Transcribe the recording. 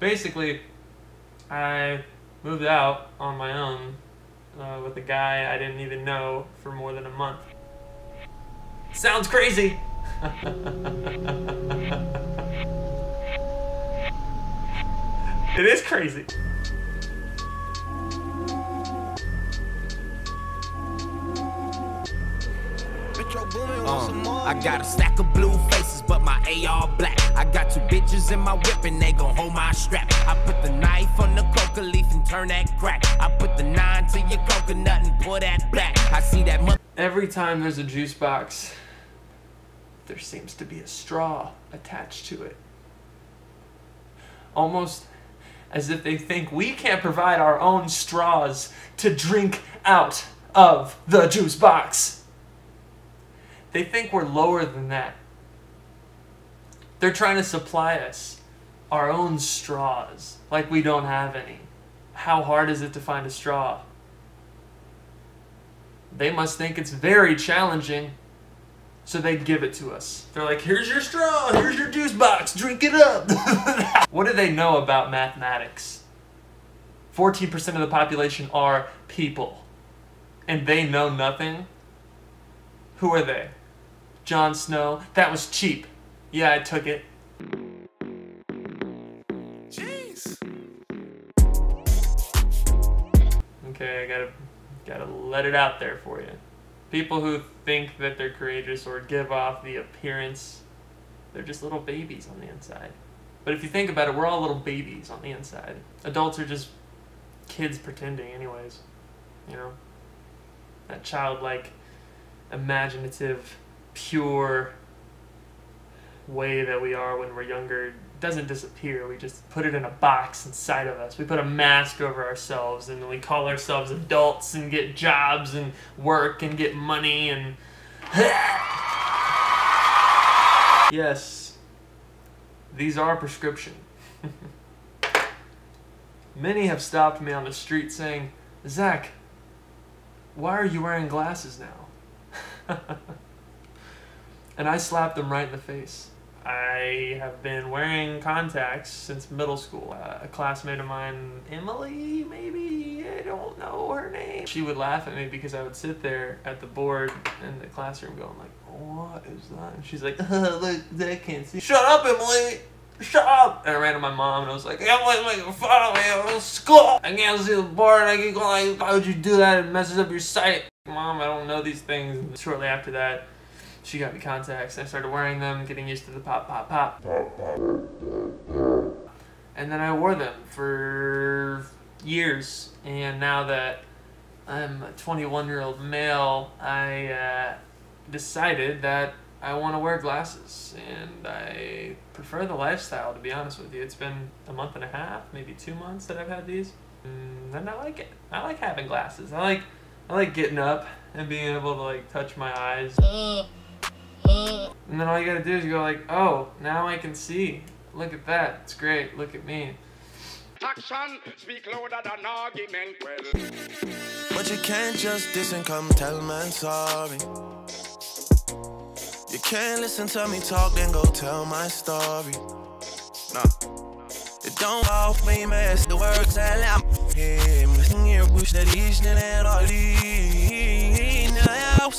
Basically, I moved out on my own uh, with a guy I didn't even know for more than a month. Sounds crazy! it is crazy. Uh, I got a stack of blue faces, but my AR black. I got two bitches in my whip and they gon' hold my strap. I put the knife on the coca leaf and turn that crack. I put the nine to your coconut and pour that back. I see that mother. Every time there's a juice box, there seems to be a straw attached to it. Almost as if they think we can't provide our own straws to drink out of the juice box. They think we're lower than that. They're trying to supply us our own straws, like we don't have any. How hard is it to find a straw? They must think it's very challenging, so they give it to us. They're like, here's your straw, here's your juice box, drink it up. what do they know about mathematics? 14% of the population are people, and they know nothing? Who are they? Jon Snow. That was cheap. Yeah, I took it. Jeez. Okay, I gotta gotta let it out there for you. People who think that they're courageous or give off the appearance, they're just little babies on the inside. But if you think about it, we're all little babies on the inside. Adults are just kids pretending, anyways. You know? That childlike, imaginative, pure way that we are when we're younger doesn't disappear. We just put it in a box inside of us. We put a mask over ourselves and we call ourselves adults and get jobs and work and get money and. yes, these are prescription. Many have stopped me on the street saying, Zach, why are you wearing glasses now? and I slapped them right in the face. I have been wearing contacts since middle school. Uh, a classmate of mine, Emily, maybe, I don't know her name. She would laugh at me because I would sit there at the board in the classroom going like, what is that? And she's like, uh, look, I can't see. Shut up, Emily! Shut up! And I ran to my mom and I was like, Emily's making fun of me at school! I can't see the board and I keep going like, why would you do that? It messes up your sight. Mom, I don't know these things. And shortly after that, she got me contacts. I started wearing them, getting used to the pop, pop, pop. And then I wore them for years. And now that I'm a 21 year old male, I uh, decided that I want to wear glasses. And I prefer the lifestyle, to be honest with you. It's been a month and a half, maybe two months that I've had these. And I like it. I like having glasses. I like, I like getting up and being able to like touch my eyes. And then all you gotta do is you go like, oh, now I can see. Look at that. It's great. Look at me. Action speak louder than argument. Well, But you can't just diss and come tell man sorry. You can't listen to me talk, then go tell my story. Nah. It don't off me mess the words that I'm him. Here, push that each and all these. Now,